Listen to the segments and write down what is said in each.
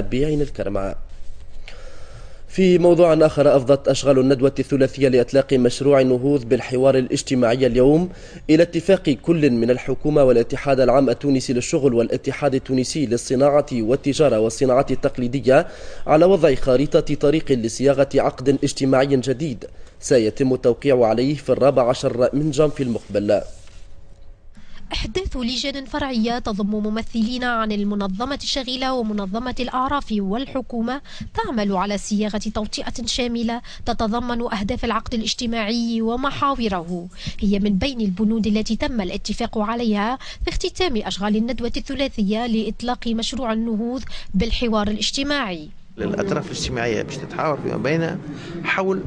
بعين الكرمة في موضوع آخر أفضت أشغال الندوة الثلاثية لإطلاق مشروع النهوض بالحوار الاجتماعي اليوم إلى اتفاق كل من الحكومة والاتحاد العام التونسي للشغل والاتحاد التونسي للصناعة والتجارة والصناعات التقليدية على وضع خارطة طريق لصياغة عقد اجتماعي جديد. سيتم التوقيع عليه في الرابع عشر من جانفي المقبل. إحداث لجان فرعية تضم ممثلين عن المنظمة الشغيلة ومنظمة الأعراف والحكومة تعمل على صياغة توطئة شاملة تتضمن أهداف العقد الاجتماعي ومحاوره. هي من بين البنود التي تم الاتفاق عليها في اختتام أشغال الندوة الثلاثية لإطلاق مشروع النهوض بالحوار الاجتماعي. الأطراف الاجتماعية باش تتحاور فيما بينها حول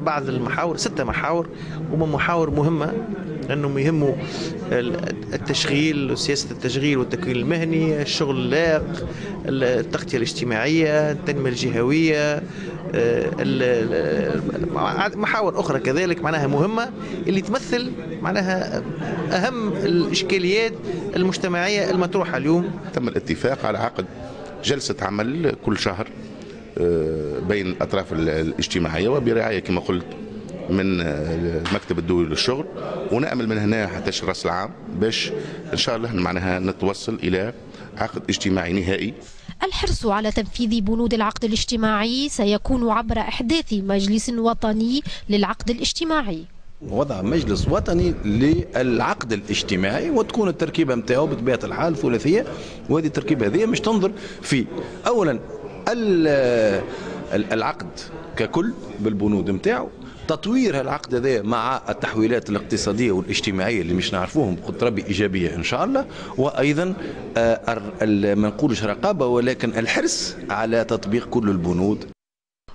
بعض المحاور ستة محاور ومن محاور مهمة لأنهم يهموا التشغيل وسياسة التشغيل والتكوين المهني الشغل اللاق التغطية الاجتماعية التنمية الجهوية محاور أخرى كذلك معناها مهمة اللي تمثل معناها أهم الإشكاليات المجتمعية المطروحة اليوم. تم الاتفاق على عقد جلسة عمل كل شهر بين الأطراف الاجتماعية وبرعاية كما قلت من المكتب الدولي للشغل ونأمل من هنا حتى رأس العام باش إن شاء الله معناها نتوصل إلى عقد اجتماعي نهائي. الحرص على تنفيذ بنود العقد الاجتماعي سيكون عبر إحداث مجلس وطني للعقد الاجتماعي. وضع مجلس وطني للعقد الاجتماعي وتكون التركيبة نتاعو بطبيعة الحال ثلاثية وهذه التركيبة هذه مش تنظر في اولا العقد ككل بالبنود نتاعو تطوير العقد هذا مع التحويلات الاقتصادية والاجتماعية اللي مش نعرفوهم بقدر ربي ايجابيه إن شاء الله وأيضا ما نقولش رقابة ولكن الحرص على تطبيق كل البنود.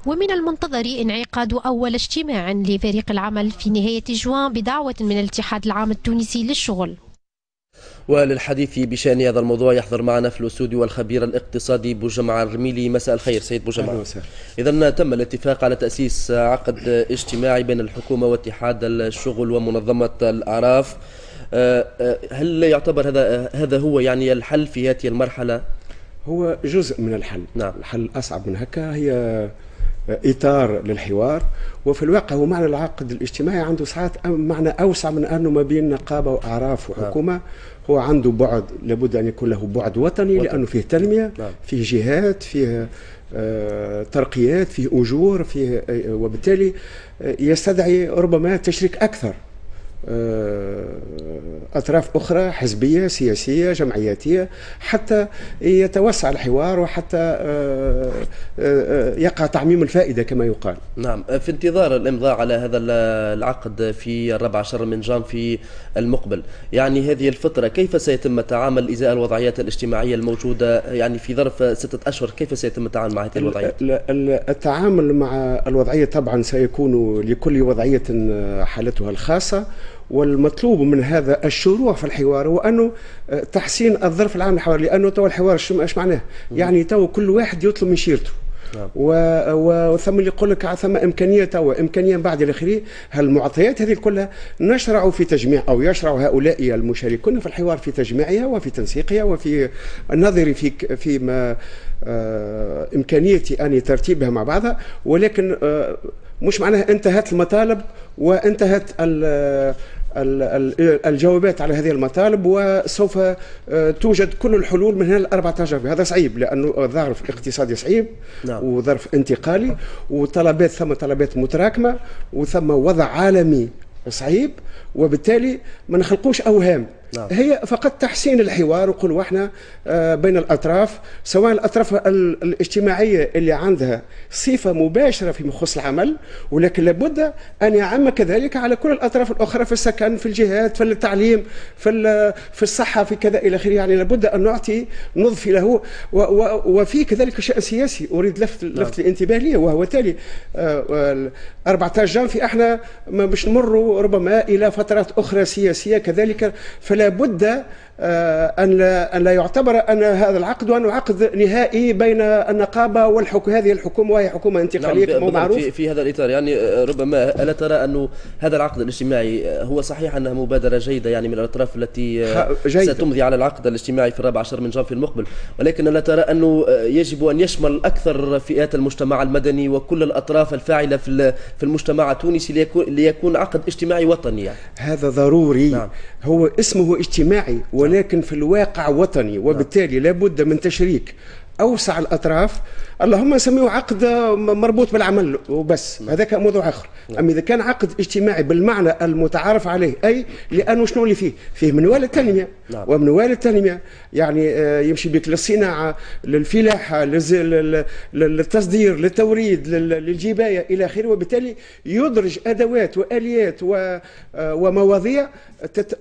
ومن المنتظر انعقاد أول اجتماع لفريق العمل في نهاية جوان بدعوة من الاتحاد العام التونسي للشغل. وللحديث بشأن هذا الموضوع يحضر معنا في الاستوديو الخبير الاقتصادي بوجمع الرميلي. مساء الخير سيد بوجمع. اذا تم الاتفاق على تأسيس عقد اجتماعي بين الحكومة واتحاد الشغل ومنظمة الأعراف. أه، أه، هل يعتبر هذا هذا هو يعني الحل في هذه المرحلة؟ هو جزء من الحل. نعم. الحل أصعب من هكا. هي إطار للحوار وفي الواقع هو معنى العقد الاجتماعي عنده ساعات معنى أوسع من أنه ما بين نقابة وأعراف وحكومة هو عنده بعد لابد أن يكون له بعد وطني وطن. لأنه فيه تنمية نعم. فيه جهات فيه آه ترقيات فيه أجور فيه آه وبالتالي آه يستدعي ربما تشريك أكثر أطراف أخرى حزبية سياسية جمعياتية حتى يتوسع الحوار وحتى آه، آه، يقع تعميم الفائدة كما يقال. نعم. في انتظار الإمضاء على هذا العقد في الرابع عشر من جان في المقبل. يعني هذه الفترة كيف سيتم التعامل إزاء الوضعيات الاجتماعية الموجودة؟ يعني في ظرف ستة أشهر كيف سيتم التعامل مع هذه الوضعيات؟ التعامل مع الوضعية طبعا سيكون لكل وضعية حالتها الخاصة. والمطلوب من هذا الشروع في الحوار هو أنه آه، تحسين الظرف العام للحوار لأنه تو الحوار إيش معناه؟ يعني تو كل واحد يطلب من شيرته نعم. وثم اللي يقول لك ثم إمكانية توا إمكانية بعد الاخره هالمعطيات هذه كلها نشرع في تجميع أو يشرع هؤلاء المشاركون في الحوار في تجميعها وفي تنسيقها وفي النظر في في ما آه إمكانية أن ترتيبها مع بعضها ولكن آه مش معناها انتهت المطالب وانتهت الجوابات على هذه المطالب وسوف آه، توجد كل الحلول من هنا ل 14 هذا صعيب لأنه ظرف اقتصادي صعيب نعم. وظرف انتقالي وطلبات ثم طلبات متراكمة وثم وضع عالمي صعيب وبالتالي ما نخلقوش أوهام نعم. هي فقط تحسين الحوار وقولوا إحنا آه، بين الأطراف سواء الأطراف الاجتماعية اللي عندها صفة مباشرة في مخص العمل ولكن لابد أن يعم كذلك على كل الأطراف الأخرى في السكن في الجهات في التعليم في في الصحة في كذا إلى آخره يعني لابد أن نعطي نضفي له وفي كذلك شأن سياسي أريد لفت نعم. لفت الانتباه لي وهو تالي 14 آه، جانفي إحنا ما باش نمروا ربما إلى فترات أخرى سياسية كذلك فلا بد آه، أن لا أن لا يعتبر أن هذا العقد وانه عقد نهائي بين النقابة والحكومة هذه الحكومة وهي حكومة انتقالية نعم كما معروف في, في هذا الإطار يعني آه، ربما ألا ترى انه هذا العقد الاجتماعي آه، هو صحيح أنها مبادرة جيدة يعني من الأطراف التي جيدة. ستمضي على العقد الاجتماعي في الرابع عشر من جانفي المقبل ولكن ألا ترى أنه يجب أن يشمل أكثر فئات المجتمع المدني وكل الأطراف الفاعلة في في المجتمع التونسي ليكون ليكون عقد اجتماعي وطني يعني. هذا ضروري نعم. هو اسمه اجتماعي ولكن في الواقع وطني وبالتالي لابد من تشريك. أوسع الأطراف. اللهم نسميه عقد مربوط بالعمل وبس. هذاك موضوع آخر. أما إذا كان عقد اجتماعي بالمعنى المتعارف عليه أي لأنه شنو اللي فيه؟ فيه منوال التنميه نعم. ومنوال التنميه يعني آه، يمشي بك للصناعة للفلاحة للتصدير للتوريد للجباية إلى آخره. وبالتالي يدرج أدوات وآليات آه، ومواضيع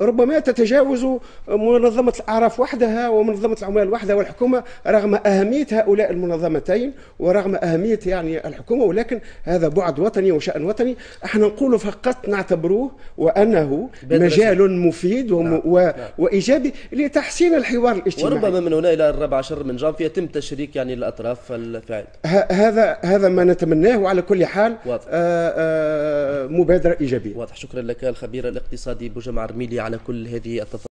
ربما تتجاوز منظمة الأعراف وحدها ومنظمة العمال وحدها والحكومة رغم اهميه هؤلاء المنظمتين ورغم أهمية يعني الحكومة ولكن هذا بعد وطني وشأن وطني أحنا نقول فقط نعتبروه وأنه مجال مفيد نعم. و... نعم. وإيجابي لتحسين الحوار الاجتماعي وربما من هنا إلى الرابع عشر من جانفي يتم تشريك يعني الأطراف الفاعل هذا هذا ما نتمناه وعلى كل حال واضح. آآ آه، آآ آه، مبادرة إيجابية واضح شكرا لك الخبير الاقتصادي بوجمع رميلي على كل هذه التفاصيل